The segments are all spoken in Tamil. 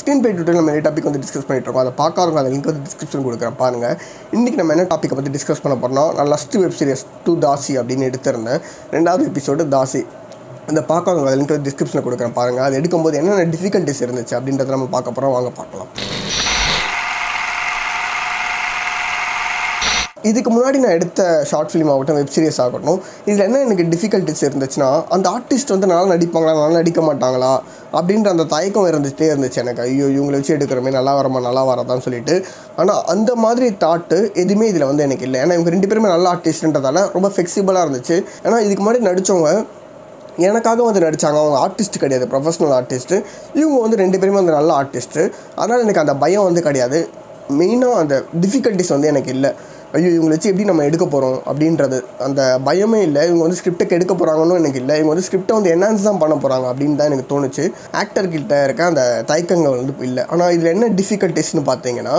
ஸ்க்ரீன் பே டூட்டில் நம்ம நிறைய டாபிக் வந்து டிஸ்கஸ் பண்ணிட்டு இருக்கோம்? அதை பார்க்காதவங்க அதை லிங்க் வந்து டிஸ்கிரிப்ஷன் கொடுக்குறேன் பாருங்கள் இன்றைக்கி நம்ம என்ன டாப்பிக்கை பற்றி டிஸ்கஸ் பண்ண போகிறோம்னா நான் லஸ்ட் வெப் சீரிஸ் டூ தாசி அப்படின்னு எடுத்திருந்தேன். ரெண்டாவது எபிசோடு தாசி. அந்த பார்க்காதவங்க அதை லிங்க் வந்து டிஸ்கிரிப்ஷனில் கொடுக்குறேன் பாருங்கள் அது எடுக்கும்போது என்னென்ன டிஃபிகல்ட்டிஸ் இருந்துச்சு அப்படின்றத நம்ம பார்க்க போகிறோம் வாங்க பார்க்கலாம். இதுக்கு முன்னாடி நான் எடுத்த ஷார்ட் ஃபிலிம் ஆகட்டும் வெப் சீரிஸ் ஆகட்டும் இதில் என்ன எனக்கு டிஃபிகல்ட்டிஸ் இருந்துச்சுன்னா அந்த ஆர்டிஸ்ட் வந்து நல்லா நடிப்பாங்களா நல்லா நடிக்க மாட்டாங்களா அப்படின்ற அந்த தயக்கம் இருந்துகிட்டே இருந்துச்சு எனக்கு. ஐயோ இவங்களை வச்சு எடுக்கிறமே நல்லா வரமா நல்லா வரதான்னு சொல்லிட்டு. ஆனால் அந்த மாதிரி தாட்டு எதுவுமே இதில் வந்து எனக்கு இல்லை. ஏன்னா இவங்க ரெண்டு பேருமே நல்ல ஆர்டிஸ்ட்ன்றதால ரொம்ப ஃப்ளெக்சிபிளாக இருந்துச்சு. ஏன்னா இதுக்கு முன்னாடி நடித்தவங்க எனக்காக வந்து நடித்தாங்க அவங்க ஆர்டிஸ்ட் கிடையாது ப்ரொஃபஷனல் ஆர்டிஸ்ட்டு இவங்க வந்து ரெண்டு பேருமே வந்து நல்ல ஆர்டிஸ்ட்டு அதனால் எனக்கு அந்த பயம் வந்து கிடையாது. மெயினாக அந்த டிஃபிகல்ட்டிஸ் வந்து எனக்கு இல்லை. ஐயோ இவங்களை வச்சு எப்படி நம்ம எடுக்க போகிறோம் அப்படின்றது. அந்த பயமே இல்லை. இவங்க வந்து ஸ்கிரிப்டை எடுக்க போகிறாங்கன்னு எனக்கு இல்லை. இவங்க வந்து ஸ்கிரிப்டை வந்து என்ஹான்ஸ் தான் பண்ண போகிறாங்க அப்படின்னு தான் எனக்கு தோணுச்சு. ஆக்டர்கிட்ட இருக்க அந்த தயக்கங்கள் வந்து இல்லை. ஆனால் இதில் என்ன டிஃபிகல்ட்டிஸ்னு பார்த்தீங்கன்னா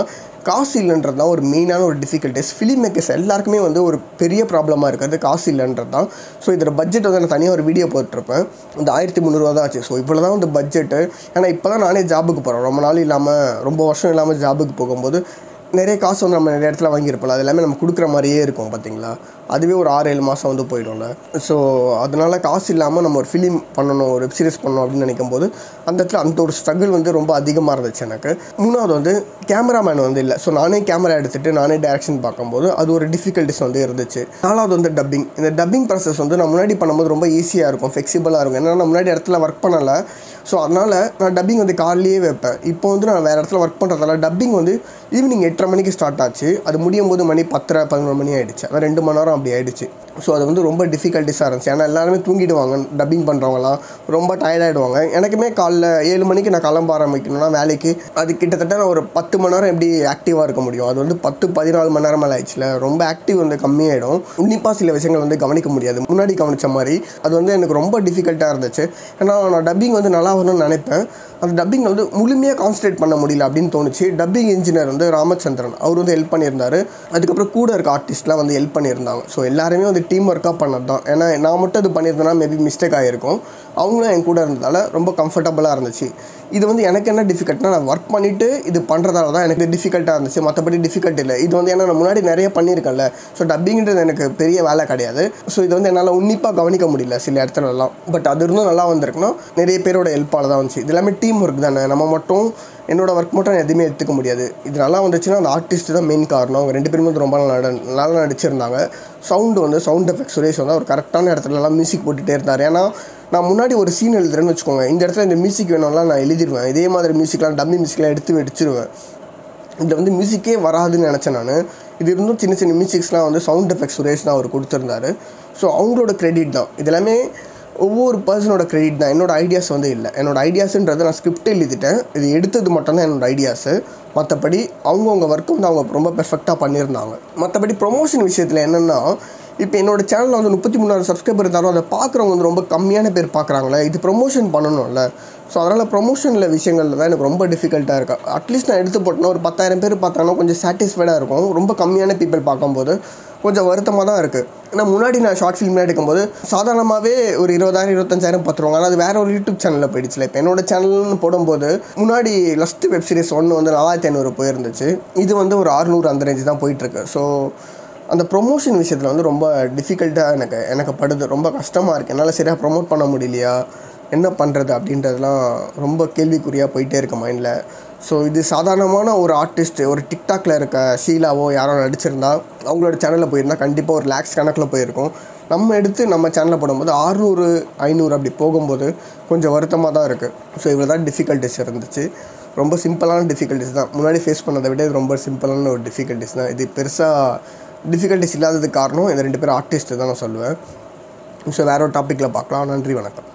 காசு இல்லைன்றது தான் ஒரு மெயினான ஒரு டிஃபிகல்ட்டிஸ் ஃபிலிம் மேக்கர்ஸ் எல்லாருக்குமே வந்து ஒரு பெரிய ப்ராப்ளமாக இருக்கிறது காசு இல்லைன்றது தான். ஸோ இதில் பட்ஜெட் வந்து நான் தனியாக ஒரு வீடியோ போட்டிருப்பேன். இந்த ஆயிரத்தி முந்நூறுவா தான் ஆச்சு. ஸோ இவ்வளோ தான் வந்து பட்ஜெட்டு ஏன்னா இப்போ தான் நானே ஜாபுக்கு போகிறேன் ரொம்ப நாள் இல்லாமல் ரொம்ப வருஷம் இல்லாமல் ஜாபுக்கு போகும்போது நிறைய காசு வந்து நம்ம நிறைய இடத்துல வாங்கியிருப்போம்ல அது எல்லாமே நம்ம கொடுக்குற மாதிரியே இருக்கும் பார்த்தீங்களா? அதுவே ஒரு ஆறு ஏழு மாதம் வந்து போயிடும்ல. ஸோ அதனால் காசு இல்லாமல் நம்ம ஒரு ஃபிலிம் பண்ணணும் ஒரு வெப் சீரிஸ் பண்ணணும் அப்படின்னு நினைக்கும் போது அந்த இடத்துல அந்த ஒரு ஸ்ட்ரகிள் வந்து ரொம்ப அதிகமாக இருந்துச்சு எனக்கு. மூணாவது வந்து கேமராமேன் வந்து இல்லை. ஸோ நானே கேமரா எடுத்துகிட்டு நானே டேரக்ஷன் பார்க்கும்போது அது ஒரு டிஃபிகல்ட்டிஸ் வந்து இருந்துச்சு. நாலாவது வந்து டப்பிங் இந்த டப்பிங் ப்ராசஸ் வந்து நான் முன்னாடி பண்ணும்போது ரொம்ப ஈஸியாக இருக்கும் ஃப்ளெக்சிபிளாக இருக்கும். ஏன்னா நான் முன்னாடி இடத்துல ஒர்க் பண்ணலை. ஸோ அதனால் நான் டப்பிங் வந்து காலையிலேயே வைப்பேன். இப்போ வந்து நான் வேறு இடத்துல ஒர்க் பண்ணுறதால டப்பிங் வந்து ஈவினிங் எட்டரை மணிக்கு ஸ்டார்ட் ஆச்சு. அது முடியும் போது மணி பத்தரை பதினொரு மணி ஆகிடுச்சு அதான் ரெண்டு மணி நேரம் அப்படி ஆகிடுச்சு ஸோ அது வந்து ரொம்ப டிஃபிகல்ட்டிஸாக இருந்துச்சு. ஏன்னா எல்லாருமே தூங்கிடுவாங்க டப்பிங் பண்ணுறவங்களாம் ரொம்ப டயர்டாகிடுவாங்க எனக்குமே காலைல ஏழு மணிக்கு நான் கிளம்ப ஆரம்பிக்கணும்னா வேலைக்கு அது கிட்டத்தட்ட நான் ஒரு பத்து மணி நேரம் எப்படி ஆக்டிவாக இருக்க முடியும்? அது வந்து பத்து பதினாலு மணி நேரம் மேலே ஆயிடுச்சுல. ரொம்ப ஆக்டிவ் வந்து கம்மியாயிடும். உன்னிப்பாக சில விஷயங்கள் வந்து கவனிக்க முடியாது. முன்னாடி கவனித்த மாதிரி. அது வந்து எனக்கு ரொம்ப டிஃபிகல்ட்டாக இருந்துச்சு. ஏன்னா நான் டப்பிங் வந்து நல்லா வரணும்னு நினைப்பேன். அந்த டப்பிங் வந்து முழுமையாக கான்சன்ட்ரேட் பண்ண முடியல அப்படின்னு தோணுச்சு. டப்பிங் இன்ஜினியர் வந்து ராமச்சந்திரன் அவர் வந்து ஹெல்ப் பண்ணியிருந்தார். அதுக்கப்புறம் கூட இருக்க ஆர்டிஸ்ட்லாம் வந்து ஹெல்ப் பண்ணியிருந்தாங்க. ஸோ எல்லாருமே வந்து டீம் ஒர்க்காக பண்ணது தான் ஏன்னா நான் மட்டும் அது பண்ணியிருந்தேன்னா மேபி மிஸ்டேக் ஆகிருக்கும் அவங்களும் என் கூட இருந்ததால் ரொம்ப கம்ஃபர்டபுளாக இருந்துச்சு. இது வந்து எனக்கு என்ன டிஃபிகல்ட்னா நான் ஒர்க் பண்ணிவிட்டு இது பண்ணுறதால தான் எனக்கு டிஃபிகல்ட்டாக இருந்துச்சு. மற்றபடி டிஃபிகல்ட் இல்லை. இது வந்து ஏன்னா நான் முன்னாடி நிறைய பண்ணியிருக்கேன்ல. ஸோ டப்பிங்கிறது எனக்கு பெரிய வேலை கிடையாது. ஸோ இது வந்து என்னால் உன்னிப்பாக கவனிக்க முடியல சில இடத்துலலாம். பட் அது இருந்தும் நல்லா வந்திருக்குன்னா நிறைய பேரோட ஹெல்ப்பால் தான் வந்துச்சு. இது எல்லாமே டீம் ஒர்க் தானே. நம்ம மட்டும் என்னோட ஒர்க் மட்டும் நான் எதுவுமே எடுத்துக்க முடியாது. இது நல்லா வந்துச்சுன்னா அந்த ஆர்டிஸ்ட் தான் மெயின் காரணம். அவங்க ரெண்டு பேருமே வந்து ரொம்ப நல்லா நல்லா நடிச்சிருந்தாங்க. சவுண்டு வந்து சவுண்ட் எஃபெக்ட் சுரேஷ் வந்து அவர் கரெக்டான இடத்துலலாம் மியூசிக் போட்டுகிட்டே இருந்தார். ஏன்னா நான் முன்னாடி ஒரு சீன் எழுதுறேன்னு வச்சுக்கோங்க. இந்த இடத்துல இந்த மியூசிக் வேணும்லாம் நான் எழுதிடுவேன். இதே மாதிரி மியூசிக்லாம் டம்மி மியூசிக்லாம் எடுத்து வெடிச்சிருவேன். இதில் வந்து மியூசிக்கே வராதுன்னு நினச்சேன் நான். இது இருந்தும் சின்ன சின்ன மியூசிக்ஸ்லாம் வந்து சவுண்ட் எஃபெக்ட் சுரேஷ் தான் அவர் கொடுத்துருந்தாரு. ஸோ அவங்களோட க்ரெடிட் தான். இது எல்லாமே ஒவ்வொரு பர்சனோட கிரெடிட் தான். என்னோடய ஐடியாஸ் வந்து இல்லை. என்னோடய ஐடியாஸுன்றதை நான் ஸ்கிரிப்ட் எழுதிட்டேன். இது எடுத்தது மட்டும்தான் என்னோடய ஐடியாஸு மற்றபடி அவங்கவுங்க ஒர்க்கு வந்து அவங்க ரொம்ப பெர்ஃபெக்டாக பண்ணியிருந்தாங்க. மற்றபடி ப்ரொமோஷன் விஷயத்தில் என்னென்னா இப்போ என்னோடய சேனலில் வந்து முப்பத்தி மூணாயிரம் சப்ஸ்கிரைபர் இருந்தாலும் அதை பார்க்குறவங்க வந்து ரொம்ப கம்மியான பேர் பார்க்குறாங்களே இது ப்ரொமோஷன் பண்ணணும்ல. ஸோ அதனால் ப்ரொமோஷனில் விஷயங்களில் தான் எனக்கு ரொம்ப டிஃபிகல்ட்டாக இருக்குது அட்லீஸ்ட் நான் எடுத்து போட்டேன்னா ஒரு பத்தாயிரம் பேர் பார்த்தாங்கன்னா கொஞ்சம் சாட்டிஸ்ஃபைடாக இருக்கும். ரொம்ப கம்மியான பீப்பிள் பார்க்கும்போது. கொஞ்சம் வருத்தமாக தான் இருக்குது ஏன்னா முன்னாடி நான் ஷார்ட் ஃபிலிம்லாம் எடுக்கும்போது சாதாரணமாகவே ஒரு இருபதாயிரம் இருபத்தஞ்சாயிரம் பார்த்துருவாங்க. ஆனால் அது வேறு ஒரு யூடியூப் சேனலில் போயிடுச்சுல இப்போ என்னோட சேனல்னு போடும்போது முன்னாடி லஸ்ட் வெப் சீரிஸ் ஒன்று வந்து நாலாயிரத்தி ஐநூறு போயிருந்துச்சு. இது வந்து ஒரு அறுநூறு அந்த ரேஞ்சு தான் போயிட்டுருக்கு. ஸோ அந்த ப்ரொமோஷன் விஷயத்தில் வந்து ரொம்ப டிஃபிகல்ட்டாக எனக்கு எனக்கு படுது. ரொம்ப கஷ்டமாக இருக்குது என்னால் சரியாக ப்ரொமோட் பண்ண முடியலையா? என்ன பண்ணுறது அப்படின்றதுலாம் ரொம்ப கேள்விக்குறியாக போயிட்டே இருக்கு மைண்டில் ஸோ இது சாதாரணமான ஒரு ஆர்டிஸ்ட்டு ஒரு டிக்டாக்ல இருக்க ஷீலாவோ யாரோ நடிச்சிருந்தா அவங்களோட சேனலில் போயிருந்தால் கண்டிப்பாக ஒரு லேக்ஸ் கணக்கில் போயிருக்கும். நம்ம எடுத்து நம்ம சேனலில் போடும்போது ஆறுநூறு ஐநூறு அப்படி போகும்போது கொஞ்சம் வருத்தமாக தான் இருக்குது ஸோ இவ்வளோ தான் டிஃபிகல்ட்டிஸ் இருந்துச்சு. ரொம்ப சிம்பிளான டிஃபிகல்ட்டிஸ் தான். முன்னாடி ஃபேஸ் பண்ணதை விட இது ரொம்ப சிம்பிளான ஒரு டிஃபிகல்ட்டிஸ் தான். இது பெருசாக டிஃபிகல்ட்டிஸ் இல்லாததுக்கு காரணம் இந்த ரெண்டு பேரும் ஆர்டிஸ்ட்டு தான் நான் சொல்லுவேன். ஸோ வேற ஒரு டாப்பிக்கில் பார்க்கலாம். நன்றி வணக்கம்.